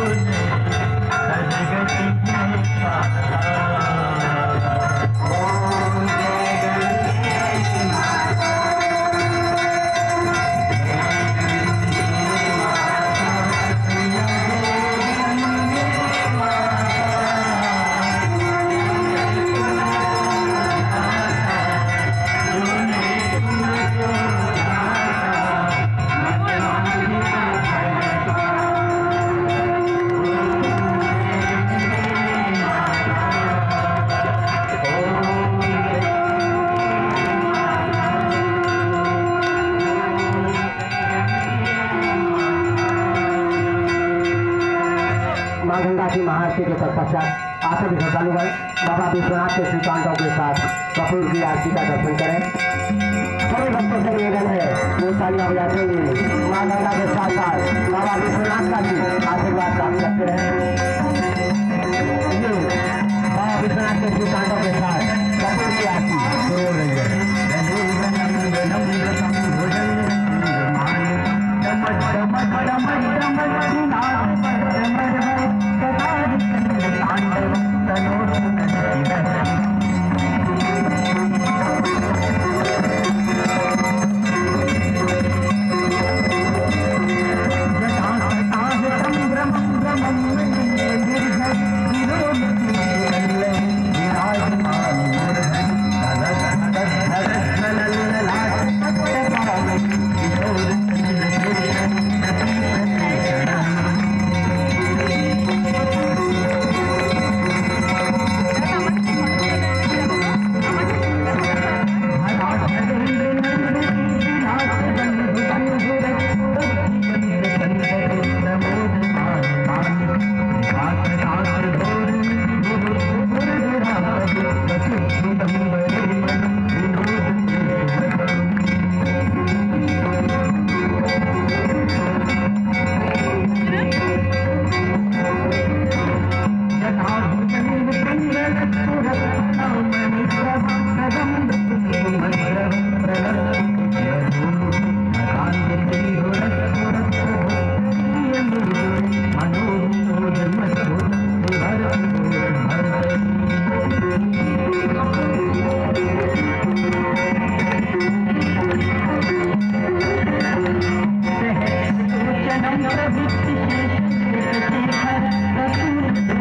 की बाबा विश्वनाथ के श्री पांडव के साथ कपूर की आरती का दर्शन करें। सभी भक्तों से निवेदन है वो तालियाँ बजाते माँ गंगा के साथ साथ बाबा विश्वनाथ का भी आशीर्वाद प्राप्त करते रहे। बाबा विश्वनाथ के श्री के साथ कपूर की आरती। शुरू हो रही है कभी किसी से सीखा रसूल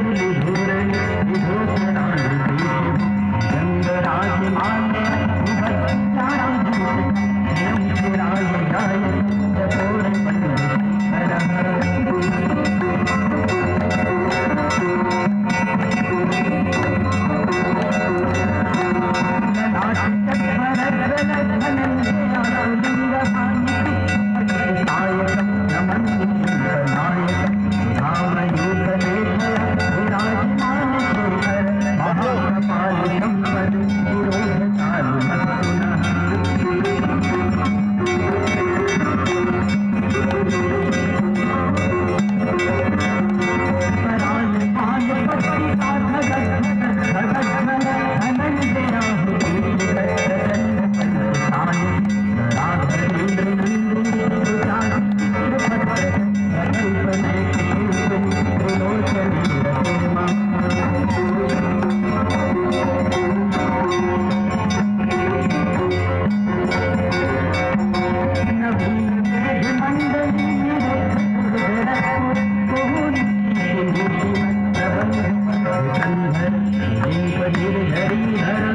हरी हर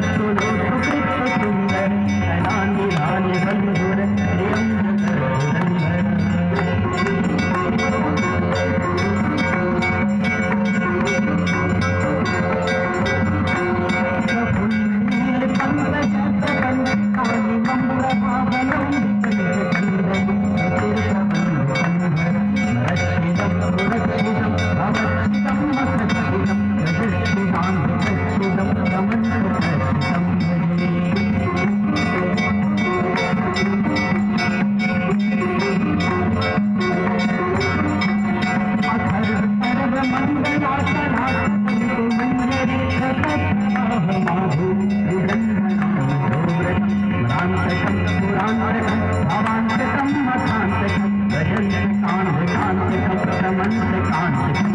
காண்பதை காண்பது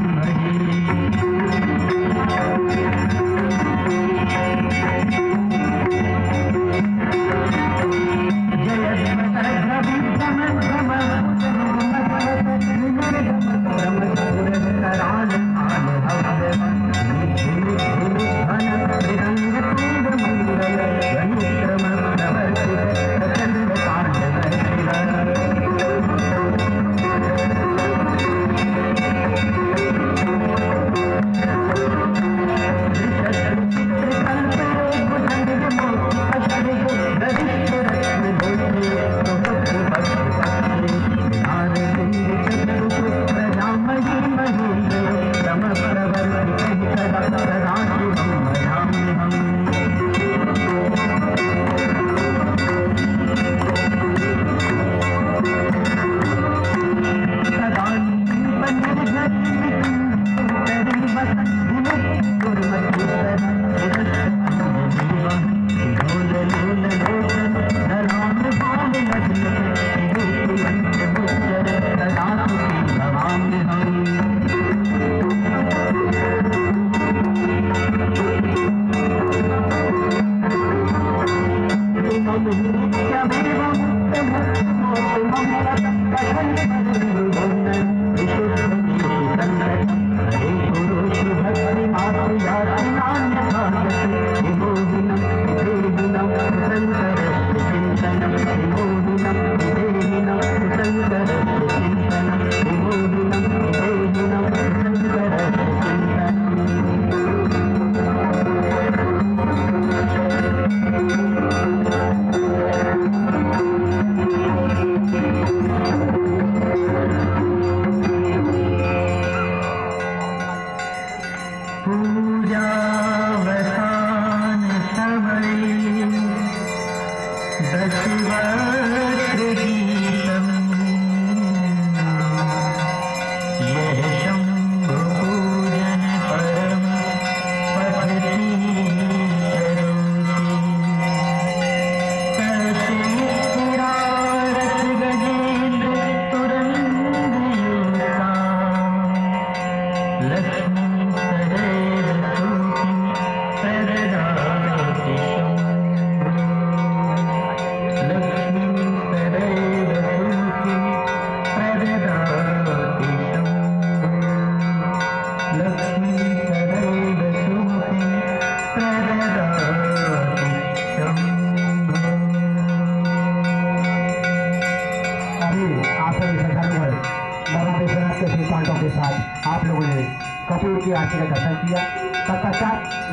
कपूर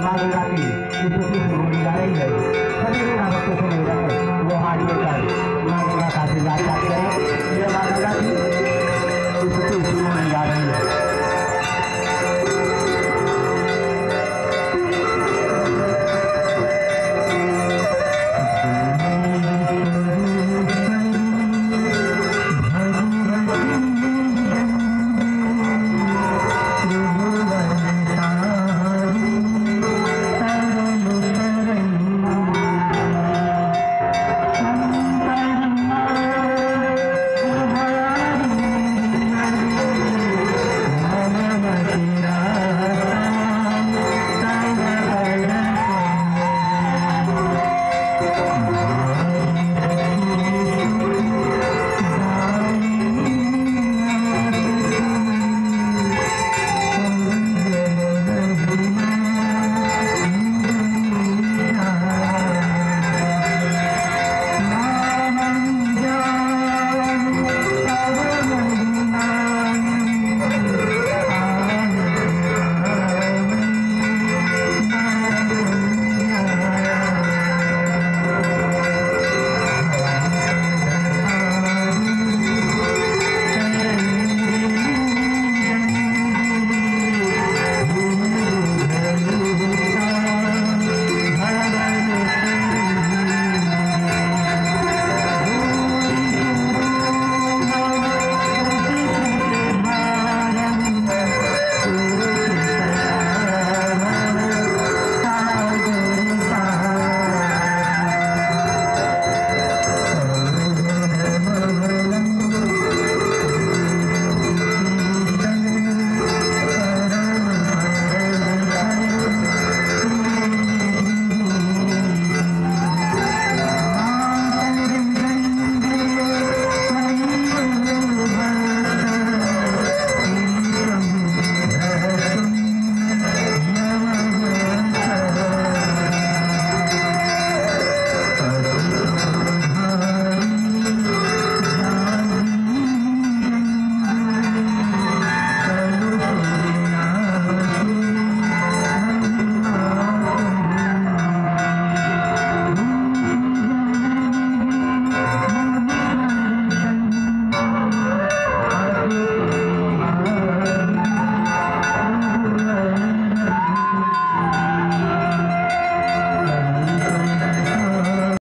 माँ काली जिसको सिर्फ़ घोड़ी जा रही है। सभी भक्तों से मिल रहे वो हाथ लेकर माँ गंगा का आशीर्वाद प्राप्त